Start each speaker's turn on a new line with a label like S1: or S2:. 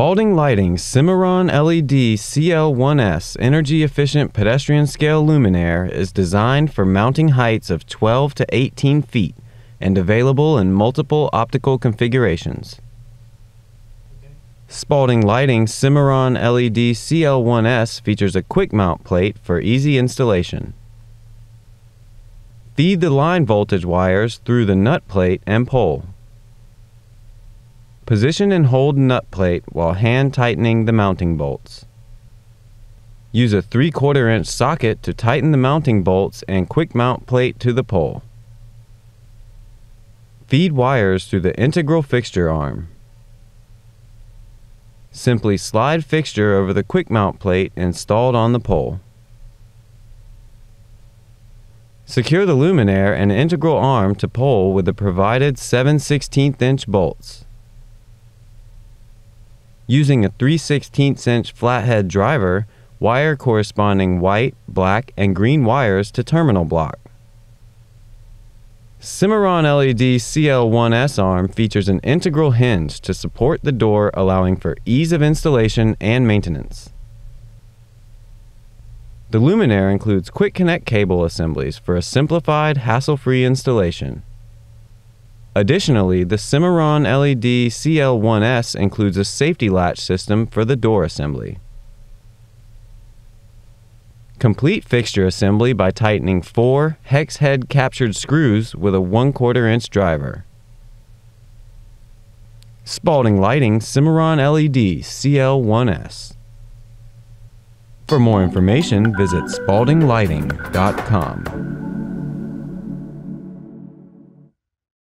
S1: Spaulding Lighting Cimarron LED CL1S energy efficient pedestrian scale luminaire is designed for mounting heights of 12 to 18 feet and available in multiple optical configurations. Spaulding Lighting Cimarron LED CL1S features a quick mount plate for easy installation. Feed the line voltage wires through the nut plate and pole. Position and hold nut plate while hand tightening the mounting bolts. Use a 3 quarter inch socket to tighten the mounting bolts and quick mount plate to the pole. Feed wires through the integral fixture arm. Simply slide fixture over the quick mount plate installed on the pole. Secure the luminaire and integral arm to pole with the provided 7 16 inch bolts. Using a 3 16 inch flathead driver, wire corresponding white, black, and green wires to terminal block. Cimarron LED CL1S arm features an integral hinge to support the door allowing for ease of installation and maintenance. The luminaire includes quick connect cable assemblies for a simplified, hassle-free installation. Additionally, the Cimarron LED CL1S includes a safety latch system for the door assembly. Complete fixture assembly by tightening four hex head captured screws with a 1 quarter inch driver. Spaulding Lighting Cimarron LED CL1S. For more information, visit spauldinglighting.com.